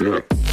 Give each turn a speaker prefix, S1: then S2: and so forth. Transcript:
S1: Stop.